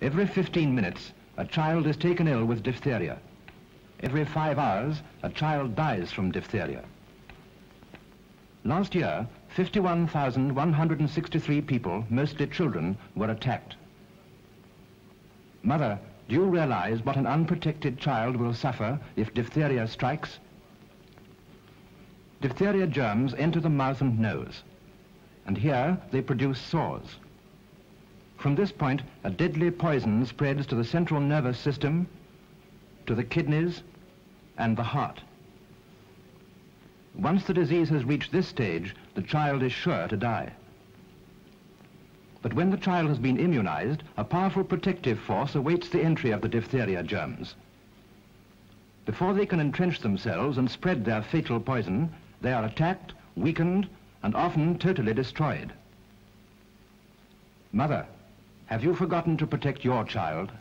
Every 15 minutes, a child is taken ill with diphtheria. Every five hours, a child dies from diphtheria. Last year, 51,163 people, mostly children, were attacked. Mother, do you realize what an unprotected child will suffer if diphtheria strikes? Diphtheria germs enter the mouth and nose, and here they produce sores. From this point, a deadly poison spreads to the central nervous system, to the kidneys, and the heart. Once the disease has reached this stage, the child is sure to die. But when the child has been immunized, a powerful protective force awaits the entry of the diphtheria germs. Before they can entrench themselves and spread their fatal poison, they are attacked, weakened, and often totally destroyed. Mother, have you forgotten to protect your child?